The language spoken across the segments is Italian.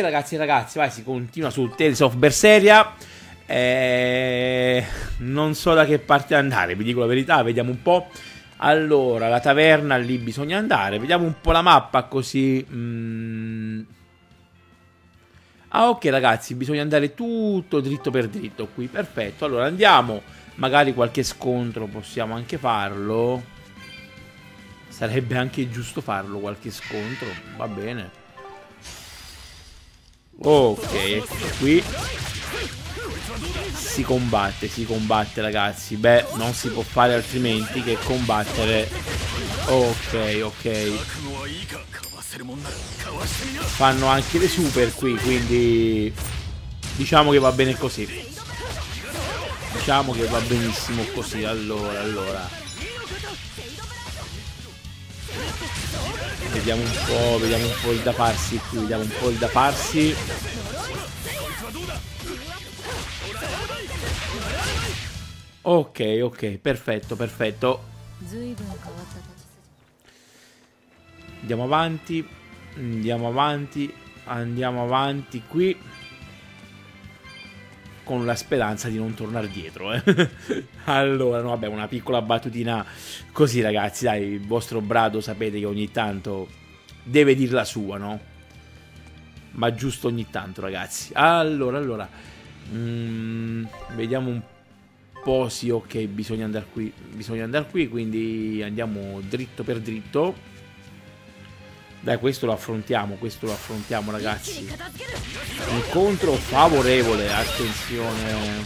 Ragazzi e ragazzi, vai, si continua su Tales of Berseria. Eh, non so da che parte andare, vi dico la verità, vediamo un po'. Allora, la taverna lì bisogna andare, vediamo un po' la mappa così... Mm. Ah ok ragazzi, bisogna andare tutto dritto per dritto qui, perfetto. Allora andiamo, magari qualche scontro possiamo anche farlo. Sarebbe anche giusto farlo qualche scontro, va bene. Ok, ecco qui. Si combatte, si combatte ragazzi. Beh, non si può fare altrimenti che combattere. Ok, ok. Fanno anche le super qui, quindi diciamo che va bene così. Diciamo che va benissimo così. Allora, allora. Vediamo un po', vediamo un po' il da farsi qui, vediamo un po' il da farsi. Ok, ok, perfetto, perfetto. Andiamo avanti, andiamo avanti, andiamo avanti qui. Con la speranza di non tornare dietro. Eh. allora, no, vabbè, una piccola battutina così, ragazzi. Dai, il vostro brado sapete che ogni tanto deve dir la sua, no? Ma giusto ogni tanto, ragazzi. Allora, allora. Mm, vediamo un po'. Sì, ok, bisogna andare qui. Bisogna andare qui, quindi andiamo dritto per dritto. Dai, questo lo affrontiamo, questo lo affrontiamo, ragazzi. Incontro favorevole, attenzione.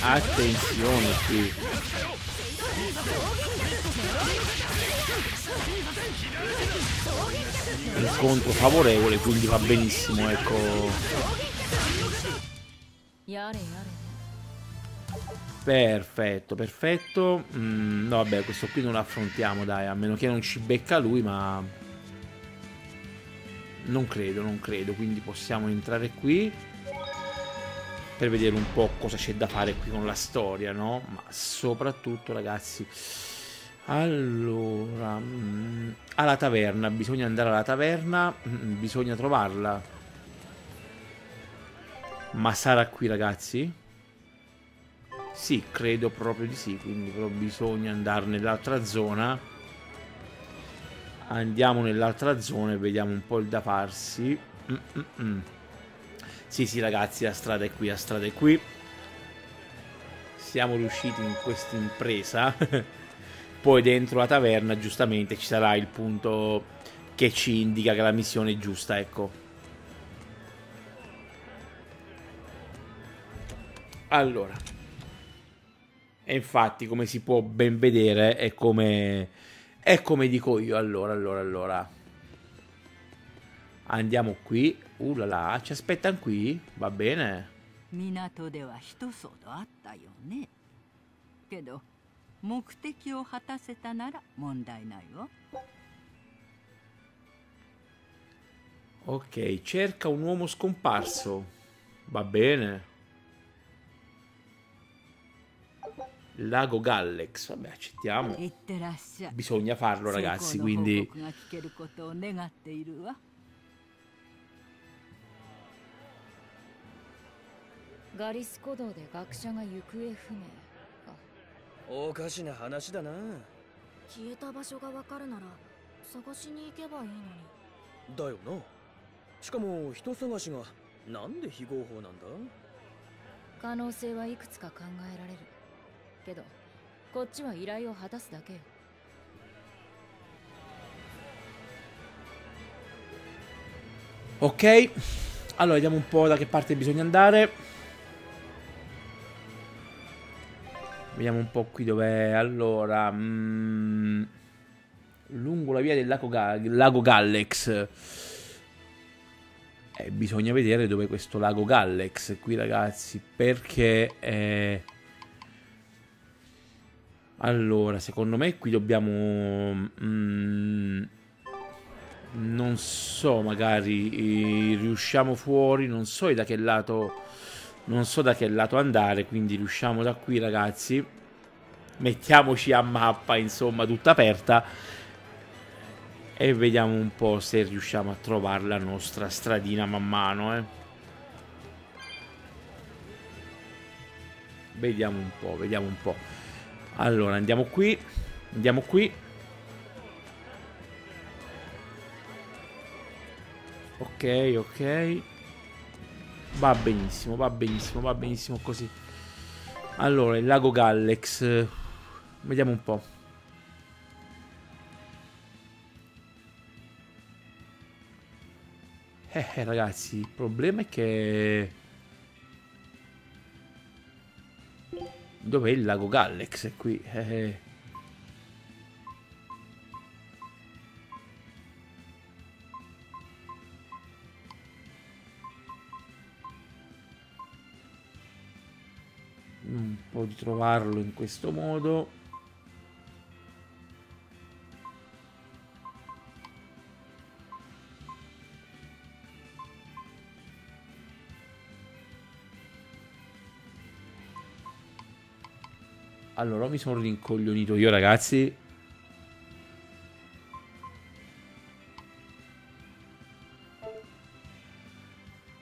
Attenzione qui. Incontro favorevole, quindi va benissimo, ecco. Perfetto, perfetto. Mm, no, vabbè, questo qui non lo affrontiamo, dai, a meno che non ci becca lui, ma... Non credo, non credo, quindi possiamo entrare qui per vedere un po' cosa c'è da fare qui con la storia, no? Ma soprattutto, ragazzi... Allora... Mm, alla taverna, bisogna andare alla taverna, mm, bisogna trovarla. Ma sarà qui, ragazzi? Sì, credo proprio di sì, quindi però bisogna andare nell'altra zona. Andiamo nell'altra zona e vediamo un po' il da farsi. Mm -mm. Sì, sì, ragazzi, la strada è qui, la strada è qui. Siamo riusciti in questa impresa. Poi dentro la taverna, giustamente, ci sarà il punto che ci indica che la missione è giusta, ecco. Allora. E infatti, come si può ben vedere, è come, è come dico io. Allora, allora, allora. Andiamo qui. Uh là là, ci aspettano qui? Va bene. 港では一騒動あったよねけど目的を果たせたなら問題ないわ Ok, cerca un uomo scomparso. Va bene. Lago Gallex, vabbè accettiamo. Bisogna farlo ragazzi, quindi... Oh, おかしな話だな消えた場所がわかるなら探しに行けばいいのにだよなしかも人探しがなんで非合法なんだ可能性はいくつか考えられるけどこっちは依頼を果たすだけよ Ok, allora vediamo un po' da che parte bisogna andare. Vediamo un po' qui dov'è. Allora, mm, lungo la via del lago, Ga lago Gallex. Eh, bisogna vedere dove è questo lago Gallex qui, ragazzi, perché... Eh, allora, secondo me qui dobbiamo... Mm, non so, magari riusciamo fuori, non so da che lato... Non so da che lato andare, quindi riusciamo da qui, ragazzi. Mettiamoci a mappa, insomma, tutta aperta. E vediamo un po' se riusciamo a trovare la nostra stradina man mano, eh. Vediamo un po', vediamo un po'. Allora, andiamo qui. Andiamo qui. Ok, ok. Va benissimo, va benissimo, va benissimo così. Allora, il lago Gallex. Vediamo un po'. Eh, eh, ragazzi, il problema è che... Dov'è il lago Gallex? È qui. Eh. eh. Po' di trovarlo in questo modo. Allora, mi sono rincoglionito io, ragazzi.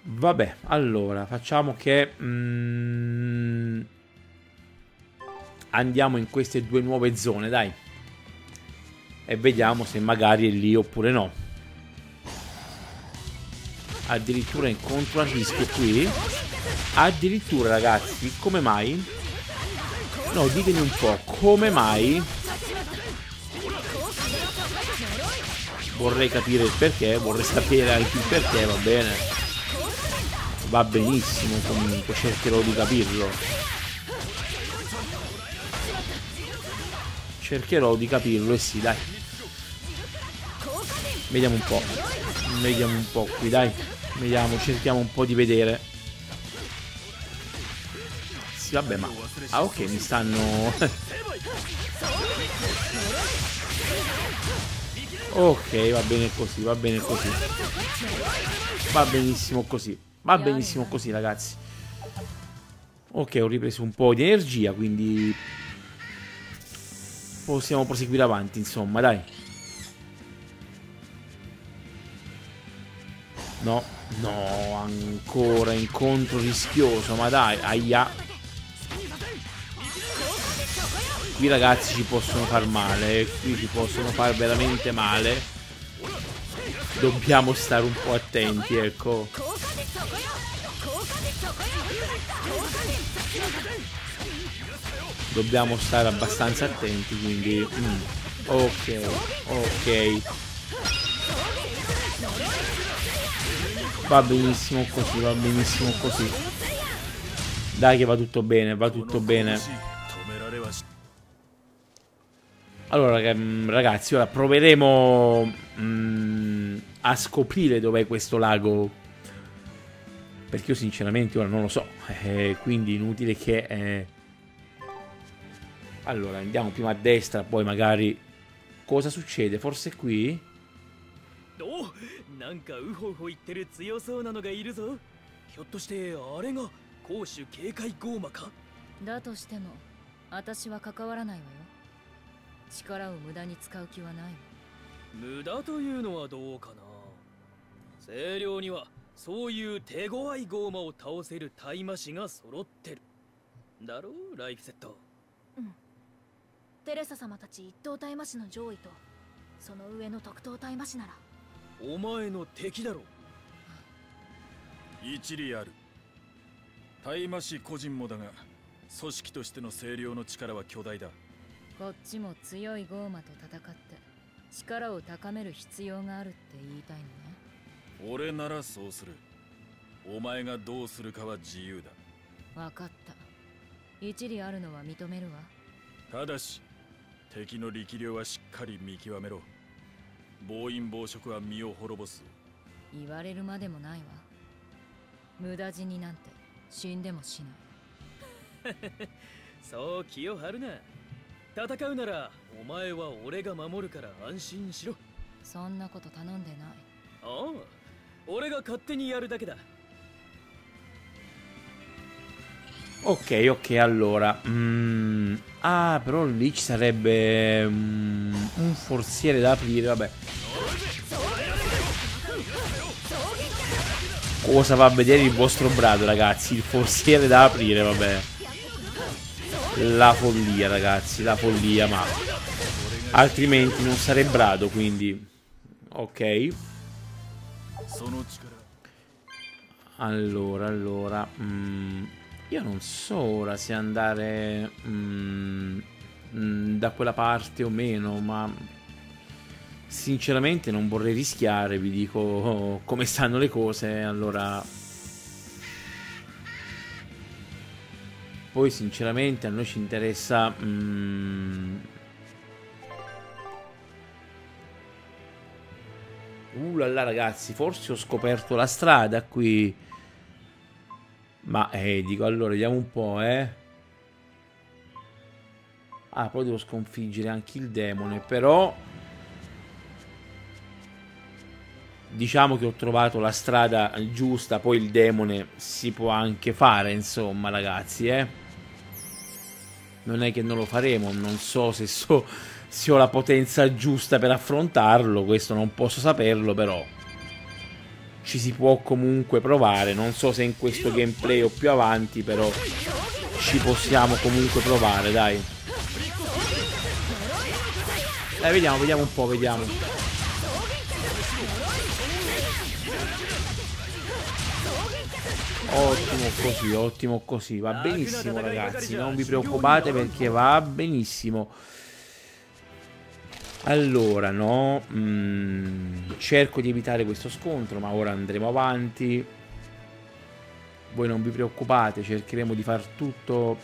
Vabbè, allora, facciamo che... Mm, andiamo in queste due nuove zone, dai. E vediamo se magari è lì oppure no. Addirittura incontro a rischio qui. Addirittura, ragazzi, come mai? No, ditemi un po', come mai? Vorrei capire il perché, vorrei sapere anche il perché, va bene. Va benissimo comunque, cercherò di capirlo. Cercherò di capirlo, e eh sì, dai. Vediamo un po'. Vediamo un po' qui, dai. Vediamo, cerchiamo un po' di vedere. Sì, vabbè, ma... Ah, ok, mi stanno... ok, va bene così, va bene così. Va benissimo così. Va benissimo così, ragazzi. Ok, ho ripreso un po' di energia, quindi... Possiamo proseguire avanti, insomma, dai. No, no, ancora incontro rischioso, ma dai, aia. Qui ragazzi ci possono far male, qui ci possono far veramente male. Dobbiamo stare un po' attenti, ecco. Dobbiamo stare abbastanza attenti, quindi... Mm. Ok, ok. Va benissimo così, va benissimo così. Dai che va tutto bene, va tutto bene. Allora, mm, ragazzi, ora proveremo mm, a scoprire dov'è questo lago. Perché io sinceramente ora non lo so. Eh, quindi inutile che... Eh... Allora, andiamo prima a destra, poi magari... Cosa succede? Forse qui? Oh, なんかウホウホ言ってる強そうなのがいるぞひょっとしてあれが攻守警戒ゴーマかだとしても私は関わらないわよ 力を無駄に使う気はない無駄というのはどうかな。清涼にはそういう手強いゴーマを倒せる大魔師が揃ってる。だろうライフセット。うん。テレサ様たち一等大魔師の上位とその上の特等大魔師なら。お前の敵だろ。一理ある。大魔師個人もだが組織としての清涼の力は巨大だこっちも強いゴーマと戦って力を高める必要があるって言いたいのね。俺ならそうする。お前がどうするかは自由だ。分かった。一理あるのは認めるわ。ただし敵の力量はしっかり見極めろ。暴飲暴食は身を滅ぼす。言われるまでもないわ。無駄死になんて死んでもしない。そう気を張るな戦うならお前は俺が守るから安心しろそんなこと頼んでないああ俺が勝手にやるだけだ Ok, ok, allora. Mm, ah, però lì ci sarebbe mm, un forziere da aprire, vabbè. Cosa va a vedere il vostro brado, ragazzi? Il forziere da aprire, vabbè. La follia, ragazzi, la follia, ma altrimenti non sarei brado, quindi ok. Allora, allora, mm, io non so ora se andare mm, mm, da quella parte o meno, ma sinceramente non vorrei rischiare, vi dico come stanno le cose, allora poi sinceramente a noi ci interessa mm, Uh là là ragazzi, forse ho scoperto la strada qui. Ma eh, dico allora, vediamo un po', eh. Ah, poi devo sconfiggere anche il demone, però diciamo che ho trovato la strada giusta, poi il demone si può anche fare, insomma, ragazzi, eh. Non è che non lo faremo, non so se so se ho la potenza giusta per affrontarlo, questo non posso saperlo, però ci si può comunque provare, non so se in questo gameplay o più avanti, però ci possiamo comunque provare, dai. Dai, vediamo, vediamo un po', vediamo. Ottimo così, ottimo così, va benissimo ragazzi, non vi preoccupate perché va benissimo. Allora, no, mm, cerco di evitare questo scontro, ma ora andremo avanti. Voi non vi preoccupate, cercheremo di far tutto,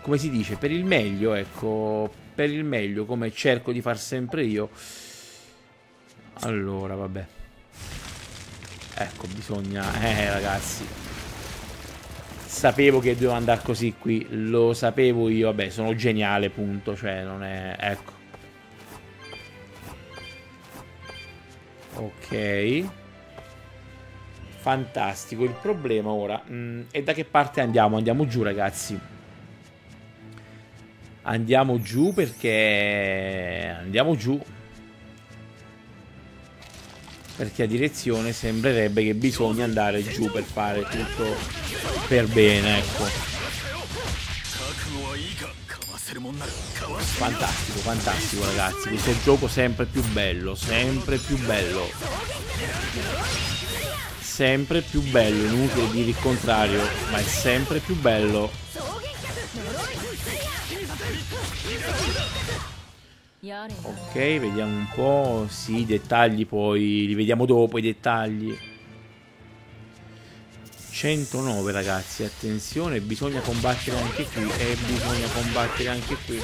come si dice, per il meglio, ecco, per il meglio, come cerco di far sempre io. Allora, vabbè. Ecco, bisogna... Eh, ragazzi. Sapevo che dovevo andare così qui, lo sapevo io, vabbè, sono geniale, punto, cioè non è... ecco. Ok. Fantastico, il problema ora mh, mm, è da che parte andiamo? Andiamo giù ragazzi. Andiamo giù perché... Andiamo giù. Perché a direzione sembrerebbe che bisogna andare giù per fare tutto per bene, ecco. Fantastico, fantastico ragazzi, questo gioco sempre più bello, sempre più bello. Sempre più bello, inutile dire il contrario, ma è sempre più bello. Ok, vediamo un po'. Sì, i dettagli poi li vediamo dopo i dettagli. 109 ragazzi, attenzione, bisogna combattere anche qui e bisogna combattere anche qui.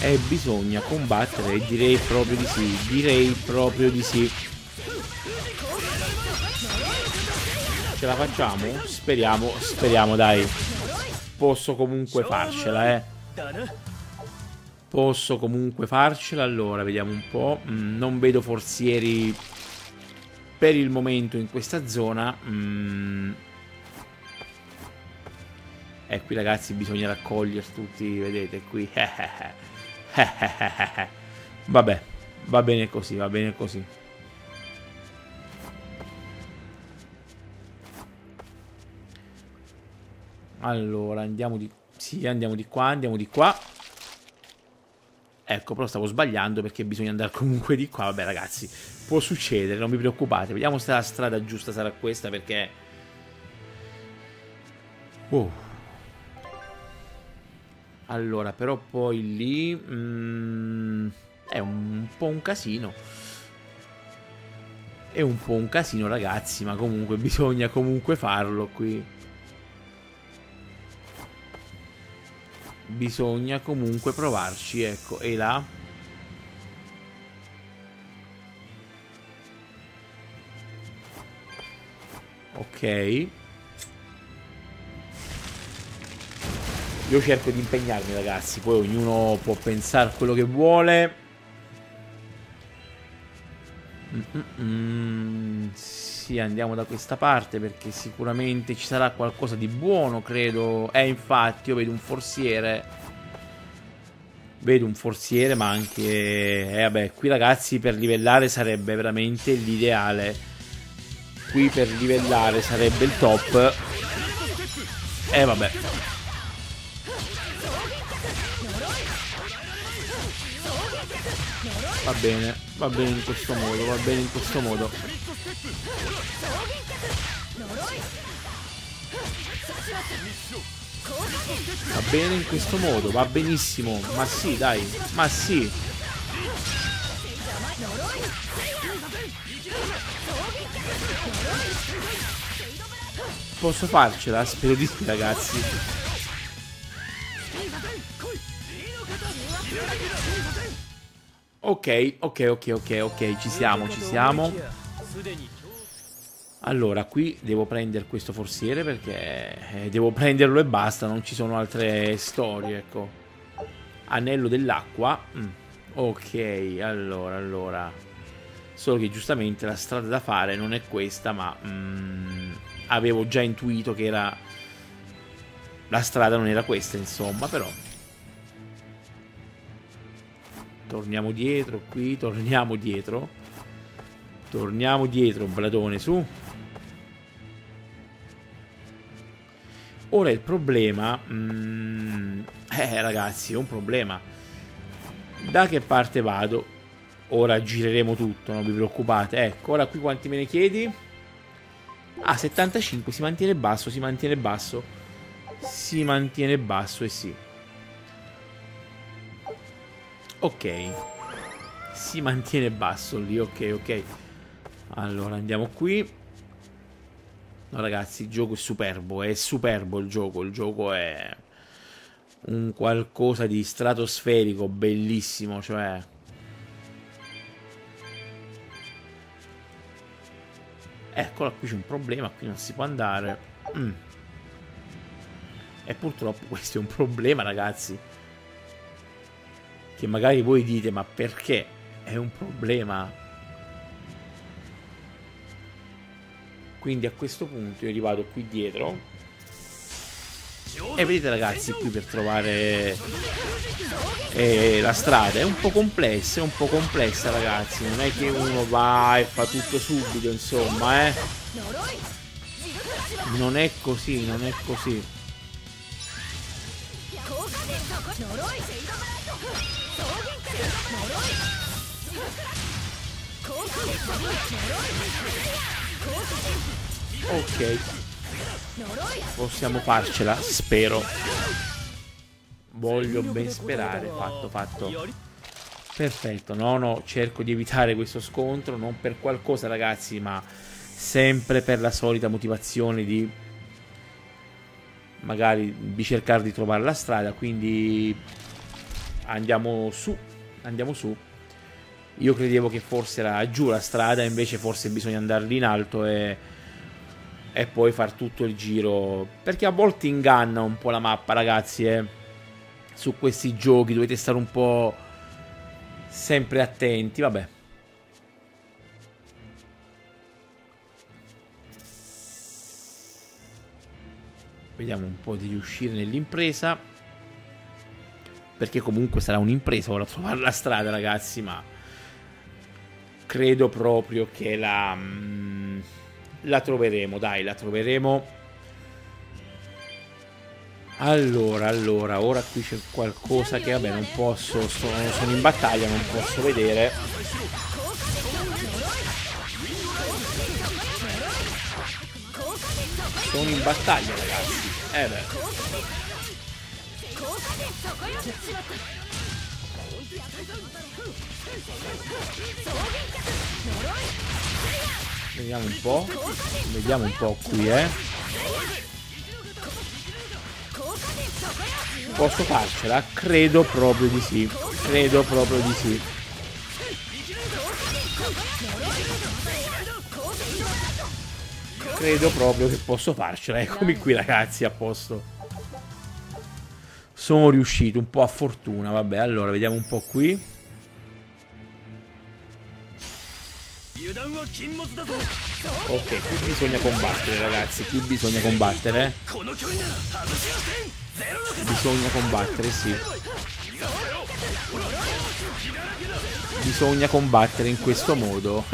E bisogna combattere, direi proprio di sì, direi proprio di sì. Ce la facciamo? Speriamo, speriamo dai. Posso comunque farcela, eh. Posso comunque farcela, allora vediamo un po'. Mm, non vedo forzieri per il momento in questa zona. Mm, e qui ragazzi bisogna raccogliere tutti vedete qui. Vabbè va bene così va bene così. Allora andiamo di sì andiamo di qua andiamo di qua ecco però stavo sbagliando perché bisogna andare comunque di qua vabbè ragazzi può succedere, non vi preoccupate. Vediamo se la strada giusta sarà questa perché... Oh. Allora, però poi lì... Mm, è un po' un casino. È un po' un casino ragazzi, ma comunque bisogna comunque farlo qui. Bisogna comunque provarci, ecco, e là... Ok. Io cerco di impegnarmi ragazzi, poi ognuno può pensare quello che vuole. Mm -mm. Sì, andiamo da questa parte perché sicuramente ci sarà qualcosa di buono, credo. Eh, infatti, io vedo un forziere. Vedo un forziere, ma anche... Eh vabbè, qui ragazzi per livellare sarebbe veramente l'ideale. Qui per livellare sarebbe il top. Eh vabbè. Va bene, va bene in questo modo, va bene in questo modo. Va bene in questo modo, va benissimo. Ma sì, dai, ma sì. Posso farcela? Spero di sì, ragazzi. Ok, ok, ok, ok, ok, ci siamo, ci siamo. Allora, qui devo prendere questo forziere perché eh, devo prenderlo e basta, non ci sono altre storie, ecco. Anello dell'acqua. Mm. Ok, allora, allora. Solo che giustamente la strada da fare non è questa, ma mm, avevo già intuito che era... La strada non era questa, insomma, però... Torniamo dietro, qui, torniamo dietro. Torniamo dietro, Bladone, su. Ora il problema... Mm, eh ragazzi, è un problema. Da che parte vado? Ora gireremo tutto, non vi preoccupate. Ecco, ora qui quanti me ne chiedi? Ah, 75, si mantiene basso, si mantiene basso. Si mantiene basso e sì. Ok. Si mantiene basso lì, ok, ok. Allora, andiamo qui. No, ragazzi, il gioco è superbo, è superbo il gioco, il gioco è un qualcosa di stratosferico, bellissimo, cioè... Eccola, qui c'è un problema, qui non si può andare. Mm. E purtroppo questo è un problema, ragazzi. Che magari voi dite, ma perché? È un problema. Quindi a questo punto io rivado qui dietro. E vedete ragazzi, qui per trovare eh, la strada è un po' complessa, è un po' complessa ragazzi. Non è che uno va e fa tutto subito, insomma, eh. Non è così, non è così. Ok. Possiamo farcela, spero. Voglio ben sperare. Fatto, fatto. Perfetto, no, no, cerco di evitare questo scontro, non per qualcosa ragazzi, ma sempre per la solita motivazione di magari di cercare di trovare la strada, quindi andiamo su, andiamo su. Io credevo che forse era giù la strada, invece forse bisogna andare lì in alto e, e poi far tutto il giro. Perché a volte inganna un po' la mappa, ragazzi, eh. Su questi giochi dovete stare un po' sempre attenti, vabbè. Vediamo un po' di riuscire nell'impresa. Perché comunque sarà un'impresa ora trovare la strada, ragazzi, ma credo proprio che la, mm, la troveremo, dai, la troveremo. Allora, allora, ora qui c'è qualcosa che vabbè non posso, sono, sono in battaglia, non posso vedere. Sono in battaglia ragazzi. Eh beh. Vediamo un po'. Vediamo un po' qui, eh. Posso farcela? Credo proprio di sì. Credo proprio di sì. Credo proprio che posso farcela. Eccomi qui ragazzi, a posto. Sono riuscito un po' a fortuna. Vabbè, allora vediamo un po' qui. Ok, qui bisogna combattere ragazzi, qui bisogna combattere. Bisogna combattere, sì. Bisogna combattere in questo modo.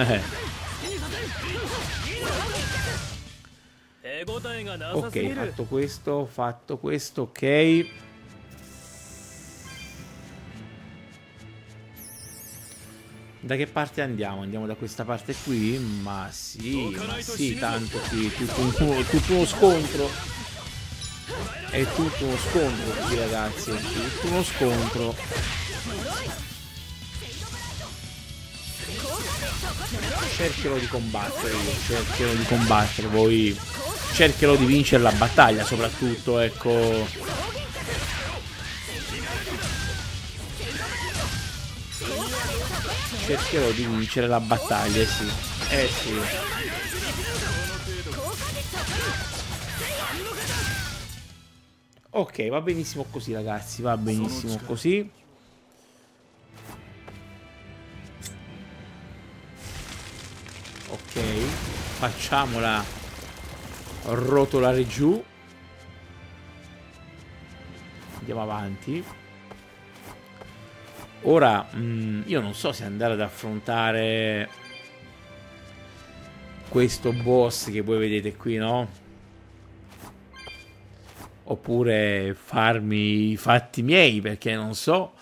ok, fatto questo, fatto questo, ok. Da che parte andiamo? Andiamo da questa parte qui? Ma sì, ma sì, tanto qui, tutto, un- tutto uno scontro. È tutto uno scontro qui ragazzi, è tutto uno scontro. Cercherò di combattere io, cercherò di combattere, voi cercherò di vincere la battaglia soprattutto, ecco. Cercherò di vincere la battaglia, sì. Eh sì. Ok, va benissimo così ragazzi, va benissimo così. Ok, facciamola rotolare giù. Andiamo avanti. Ora, mm, io non so se andare ad affrontare questo boss che voi vedete qui, no? Oppure farmi i fatti miei, perché non so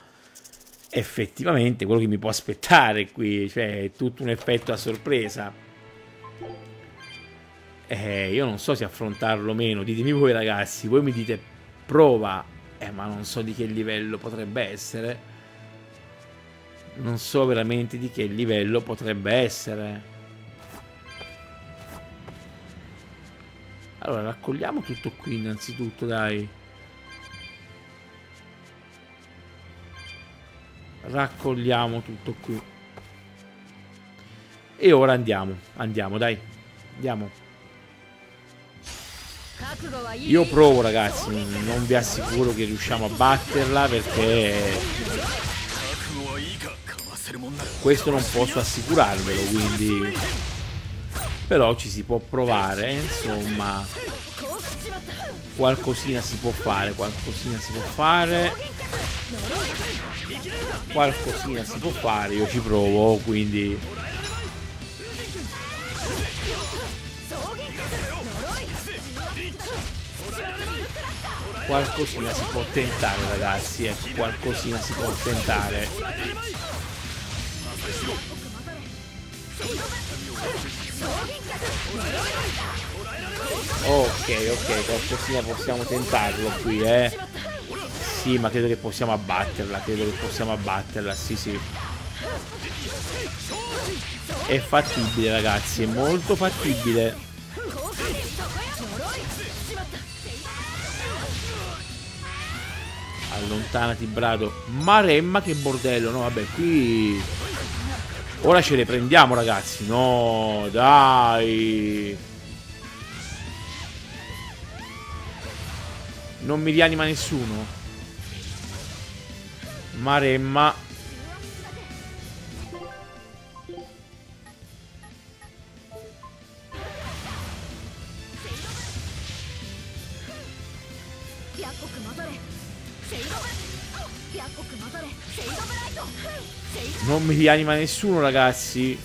effettivamente quello che mi può aspettare qui, cioè è tutto un effetto a sorpresa. Eh, io non so se affrontarlo o meno, ditemi voi ragazzi, voi mi dite prova, eh, ma non so di che livello potrebbe essere non so veramente di che livello potrebbe essere. Allora, raccogliamo tutto qui innanzitutto, dai. Raccogliamo tutto qui. E ora andiamo, andiamo, dai. Andiamo. Io provo, ragazzi, non vi assicuro che riusciamo a batterla perché questo non posso assicurarvelo, quindi... Però ci si può provare, insomma... Qualcosina si può fare, qualcosina si può fare... Qualcosina si può fare, io ci provo, quindi... Qualcosina si può tentare ragazzi, ecco, qualcosina si può tentare. Ok, ok, qualcosina possiamo tentarlo qui, eh. Sì, ma credo che possiamo abbatterla, credo che possiamo abbatterla, sì, sì. È fattibile, ragazzi, è molto fattibile. Allontanati, Brado. Maremma, che bordello, no? Vabbè, qui... Ora ce le prendiamo, ragazzi. No, dai. Non mi rianima nessuno. Maremma. Non mi rianima nessuno, ragazzi.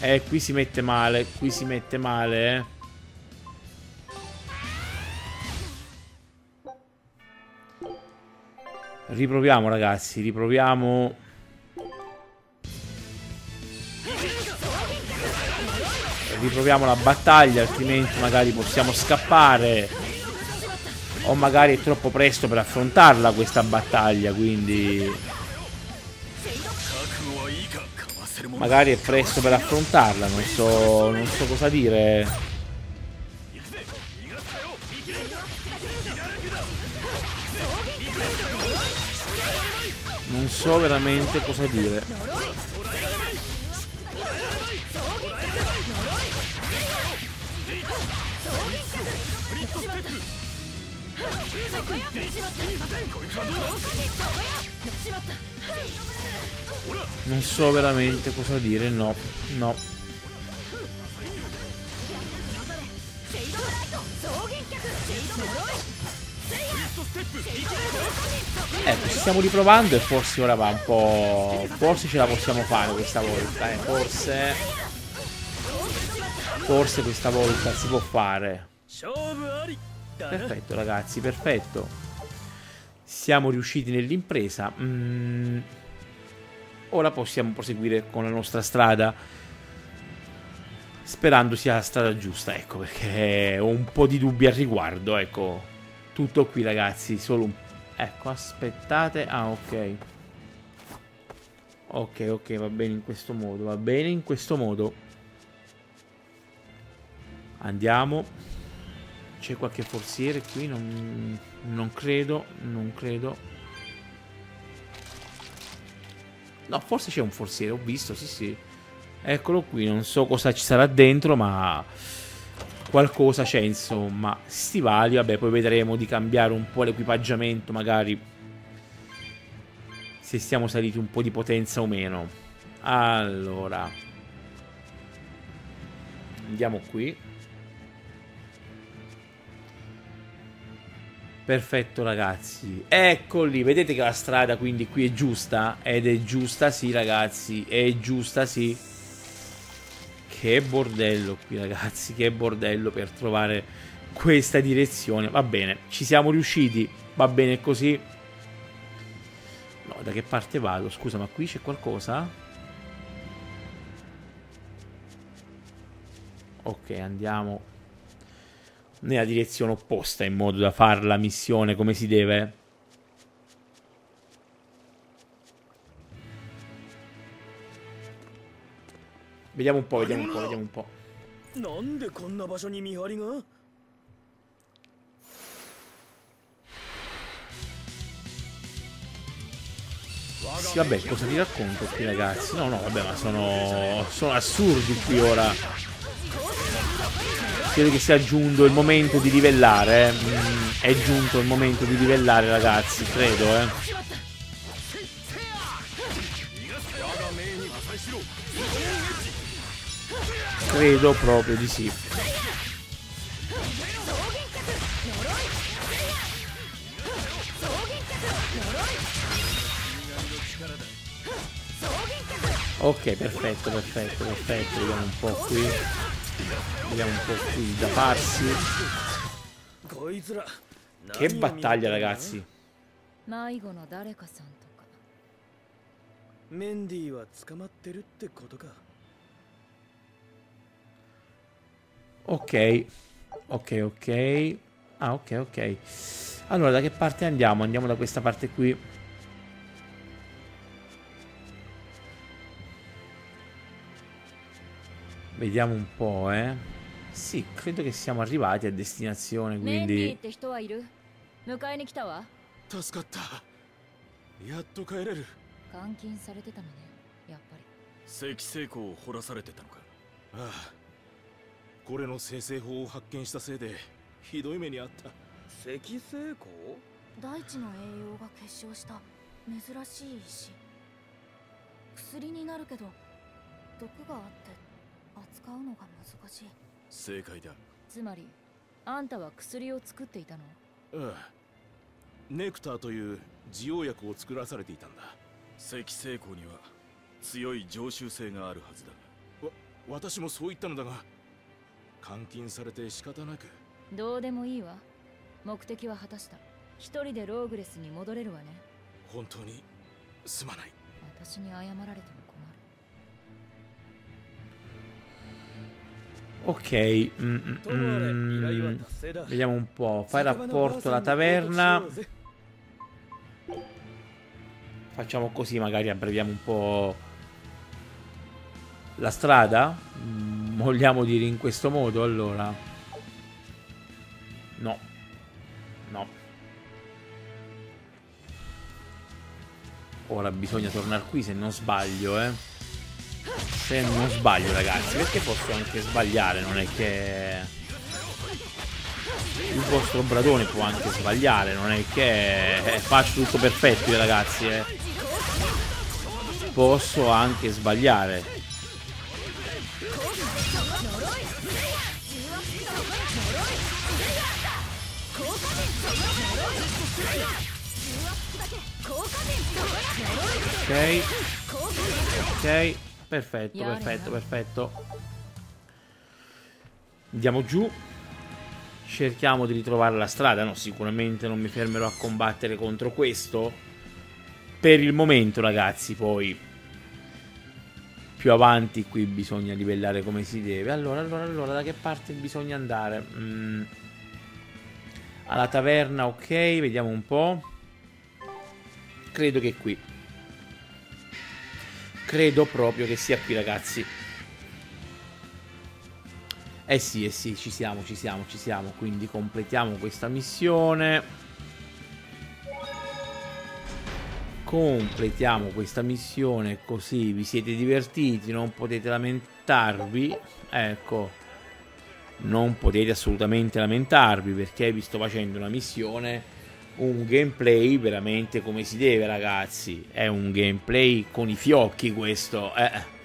Eh, qui si mette male. Qui si mette male, eh. riproviamo ragazzi, riproviamo... Riproviamo la battaglia, altrimenti magari possiamo scappare. O magari è troppo presto per affrontarla questa battaglia, quindi... Magari è presto per affrontarla, non so, non so cosa dire. So veramente cosa dire. Non so veramente cosa dire, no, no. Ecco, ci stiamo riprovando e forse ora va un po'... Forse ce la possiamo fare questa volta, eh, forse... Forse questa volta si può fare. Perfetto, ragazzi, perfetto. Siamo riusciti nell'impresa. Mm. Ora possiamo proseguire con la nostra strada. Sperando sia la strada giusta, ecco, perché ho un po' di dubbi al riguardo, ecco. Tutto qui, ragazzi, solo un po' Ecco, aspettate. Ah, ok. Ok, ok, va bene in questo modo, va bene in questo modo. Andiamo. C'è qualche forziere qui? Non, non credo, non credo. No, forse c'è un forziere, ho visto, sì sì. Eccolo qui, non so cosa ci sarà dentro, ma qualcosa c'è insomma. Stivali, vabbè, poi vedremo di cambiare un po' l'equipaggiamento, magari se siamo saliti un po' di potenza o meno. Allora, andiamo qui. Perfetto ragazzi, ecco lì, vedete che la strada quindi qui è giusta? Ed è giusta sì ragazzi, è giusta sì. Che bordello qui ragazzi, che bordello per trovare questa direzione. Va bene, ci siamo riusciti, va bene così. No, da che parte vado? Scusa, ma qui c'è qualcosa? Ok, andiamo nella direzione opposta in modo da fare la missione come si deve. Vediamo un po', vediamo un po', vediamo un po'. Sì, vabbè, cosa vi racconto qui ragazzi? No, no, vabbè, ma sono, sono assurdi qui ora. Credo che sia giunto il momento di livellare. Eh. Mm, è giunto il momento di livellare, ragazzi, credo, eh. Credo proprio di sì. Ok, perfetto, perfetto, perfetto. Vediamo un po' qui. Vediamo un po' qui da farsi. こいつら Che battaglia, ragazzi. 迷子の誰かさんとかメンディーは捕まってるってことか Ok, ok, ok. Ah, ok, ok. Allora, da che parte andiamo? Andiamo da questa parte qui. Vediamo un po', eh. Sì, credo che siamo arrivati a destinazione, メンディーっ quindi... て人はいる迎えに来たわ助かったやっと帰れる監禁されてたのねやっぱり石成功を掘らされてたのかああ これの生成法を発見したせいでひどい目にあった。石成功大地の栄養が結晶した珍しい石。薬になるけど毒があって扱うのが難しい。正解だ。つまりあんたは薬を作っていたの？ああ。ネクターという治療薬を作らされていたんだ。石成功には強い常習性があるはずだ。わ私もそう言ったのだが監禁されて仕方なくどうでもいいわ目的は果たした一人でローグレスに戻れるわね本当にすまない私に謝られても困る Ok. mm, mm, mm. Vediamo un po'. Fai rapporto alla taverna. Facciamo così, magari abbreviamo un po' la strada. Vogliamo dire in questo modo, allora. No. No. Ora bisogna tornare qui se non sbaglio, eh. Se non sbaglio, ragazzi, perché posso anche sbagliare, non è che il vostro bradone può anche sbagliare, non è che faccio tutto perfetto ragazzi, eh. Posso anche sbagliare. Ok. Ok. Perfetto, perfetto, perfetto. Andiamo giù. Cerchiamo di ritrovare la strada. No, sicuramente non mi fermerò a combattere contro questo. Per il momento, ragazzi, poi più avanti qui bisogna livellare come si deve. Allora, allora, allora, da che parte bisogna andare? Mm. Alla taverna, ok, vediamo un po'. Credo che qui. Credo proprio che sia qui, ragazzi. Eh sì, eh sì, ci siamo, ci siamo, ci siamo. Quindi completiamo questa missione. Completiamo questa missione così vi siete divertiti, non potete lamentarvi. Ecco, non potete assolutamente lamentarvi perché vi sto facendo una missione un gameplay veramente come si deve, ragazzi. È un gameplay con i fiocchi questo. Eh.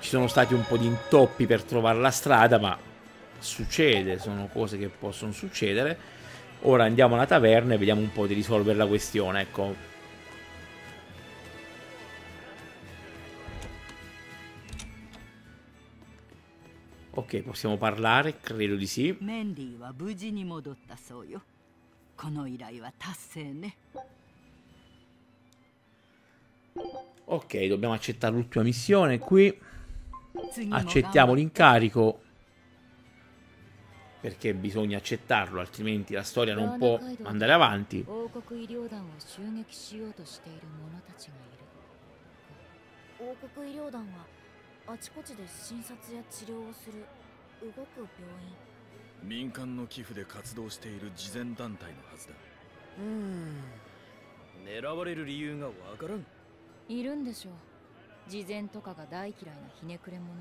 Ci sono stati un po' di intoppi per trovare la strada, ma succede, sono cose che possono succedere. Ora andiamo alla taverna e vediamo un po' di risolvere la questione, ecco. Ok, possiamo parlare? Credo di sì. Mandy wa buji modotta so. Kono irai wa tassei. Ok, dobbiamo accettare l'ultima missione qui. Accettiamo l'incarico. Perché bisogna accettarlo, altrimenti la storia non può andare avanti. Ok. あちこちで診察や治療をする動く病院。民間の寄付で活動している慈善団体のはずだ。うーん。狙われる理由がわからん。いるんでしょう。事前とかが大嫌いなひねくれ者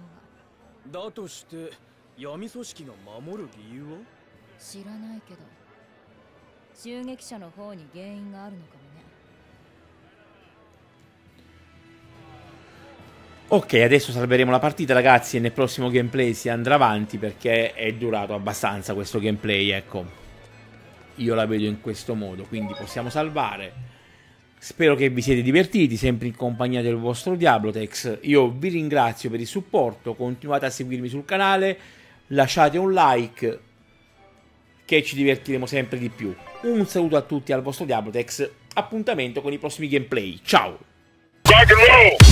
が。だとして闇組織が守る理由は？知らないけど襲撃者の方に原因があるのかも Ok, adesso salveremo la partita, ragazzi, e nel prossimo gameplay si andrà avanti perché è durato abbastanza questo gameplay, ecco. Io la vedo in questo modo, quindi possiamo salvare. Spero che vi siete divertiti, sempre in compagnia del vostro Diablotex. Io vi ringrazio per il supporto, continuate a seguirmi sul canale, lasciate un like, che ci divertiremo sempre di più. Un saluto a tutti al vostro Diablotex, appuntamento con i prossimi gameplay. Ciao! rock and roll.